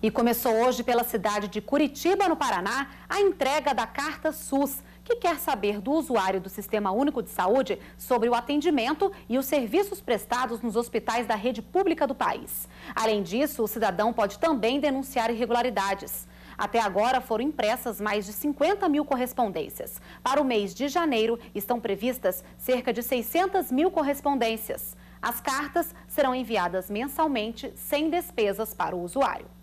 E começou hoje pela cidade de Curitiba, no Paraná, a entrega da Carta SUS, que quer saber do usuário do Sistema Único de Saúde sobre o atendimento e os serviços prestados nos hospitais da rede pública do país. Além disso, o cidadão pode também denunciar irregularidades. Até agora foram impressas mais de 50 mil correspondências. Para o mês de janeiro, estão previstas cerca de 600 mil correspondências. As cartas serão enviadas mensalmente sem despesas para o usuário.